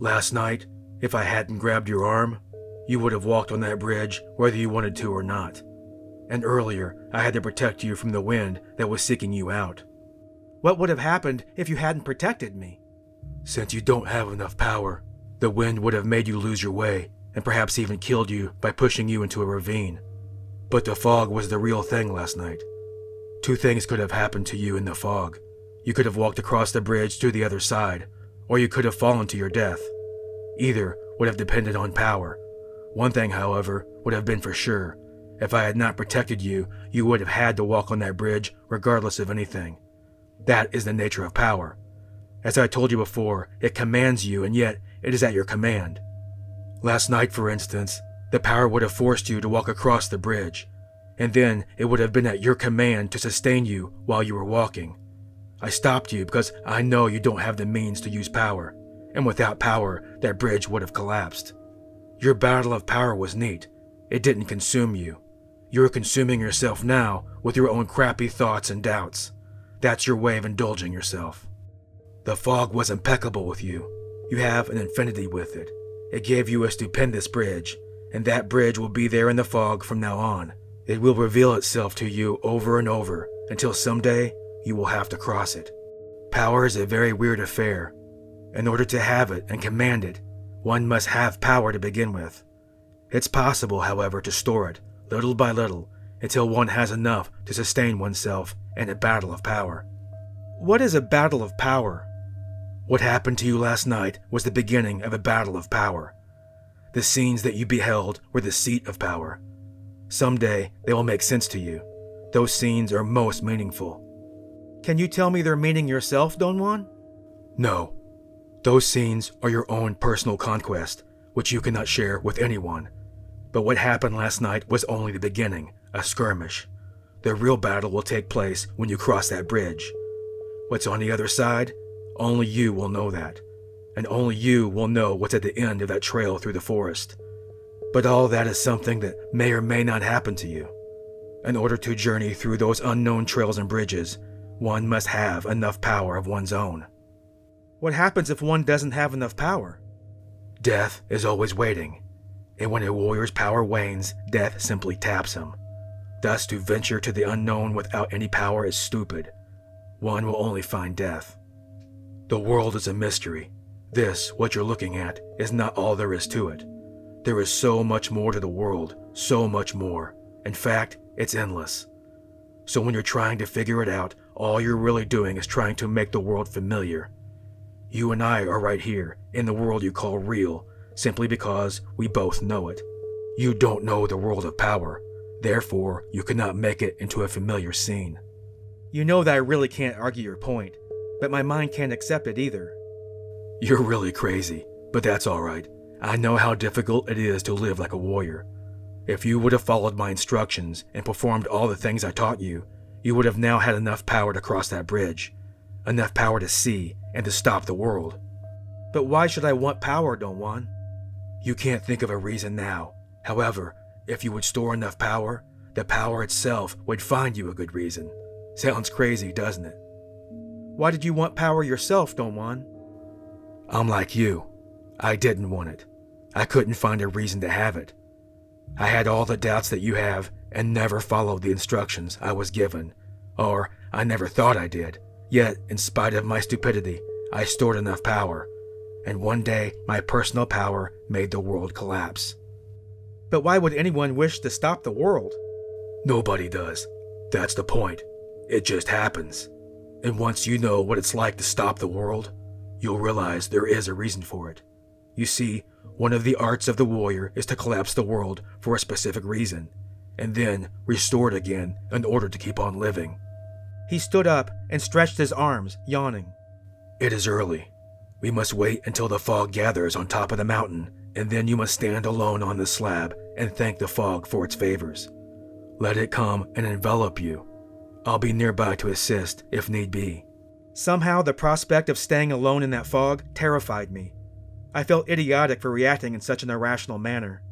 Last night, if I hadn't grabbed your arm, you would have walked on that bridge whether you wanted to or not. And earlier, I had to protect you from the wind that was seeking you out. What would have happened if you hadn't protected me? Since you don't have enough power, the wind would have made you lose your way and perhaps even killed you by pushing you into a ravine. But the fog was the real thing last night. Two things could have happened to you in the fog. You could have walked across the bridge to the other side, or you could have fallen to your death. Either would have depended on power. One thing, however, would have been for sure. If I had not protected you, you would have had to walk on that bridge regardless of anything. That is the nature of power. As I told you before, it commands you, and yet it is at your command. Last night, for instance, the power would have forced you to walk across the bridge, and then it would have been at your command to sustain you while you were walking. I stopped you because I know you don't have the means to use power, and without power, that bridge would have collapsed. Your battle of power was neat. It didn't consume you. You're consuming yourself now with your own crappy thoughts and doubts. That's your way of indulging yourself. The fog was impeccable with you. You have an infinity with it. It gave you a stupendous bridge, and that bridge will be there in the fog from now on. It will reveal itself to you over and over until someday you will have to cross it. Power is a very weird affair. In order to have it and command it, one must have power to begin with. It's possible, however, to store it, little by little, until one has enough to sustain oneself in a battle of power. What is a battle of power? What happened to you last night was the beginning of a battle of power. The scenes that you beheld were the seat of power. Someday they will make sense to you. Those scenes are most meaningful. Can you tell me their meaning yourself, Don Juan? No. Those scenes are your own personal conquest, which you cannot share with anyone. But what happened last night was only the beginning, a skirmish. The real battle will take place when you cross that bridge. What's on the other side? Only you will know that. And only you will know what's at the end of that trail through the forest. But all that is something that may or may not happen to you. In order to journey through those unknown trails and bridges, one must have enough power of one's own. What happens if one doesn't have enough power? Death is always waiting, and when a warrior's power wanes, death simply taps him. Thus, to venture to the unknown without any power is stupid. One will only find death. The world is a mystery. This, what you're looking at, is not all there is to it. There is so much more to the world, so much more. In fact, it's endless. So when you're trying to figure it out, all you're really doing is trying to make the world familiar. You and I are right here, in the world you call real, simply because we both know it. You don't know the world of power, therefore, you cannot make it into a familiar scene. You know that I really can't argue your point, but my mind can't accept it either. You're really crazy, but that's alright. I know how difficult it is to live like a warrior. If you would have followed my instructions and performed all the things I taught you, you would have now had enough power to cross that bridge, enough power to see and to stop the world. But why should I want power, Don Juan? You can't think of a reason now. However, if you would store enough power, the power itself would find you a good reason. Sounds crazy, doesn't it? Why did you want power yourself, Don Juan? I'm like you. I didn't want it. I couldn't find a reason to have it. I had all the doubts that you have and never followed the instructions I was given. Or I never thought I did. Yet, in spite of my stupidity, I stored enough power. And one day, my personal power made the world collapse. But why would anyone wish to stop the world? Nobody does. That's the point. It just happens. And once you know what it's like to stop the world, you'll realize there is a reason for it. You see, one of the arts of the warrior is to collapse the world for a specific reason, and then restore it again in order to keep on living. He stood up and stretched his arms, yawning. It is early. We must wait until the fog gathers on top of the mountain, and then you must stand alone on the slab and thank the fog for its favors. Let it come and envelop you. I'll be nearby to assist if need be. Somehow, the prospect of staying alone in that fog terrified me. I felt idiotic for reacting in such an irrational manner.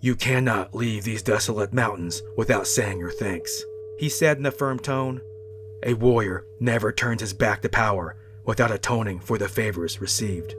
You cannot leave these desolate mountains without saying your thanks, he said in a firm tone. A warrior never turns his back to power without atoning for the favors received.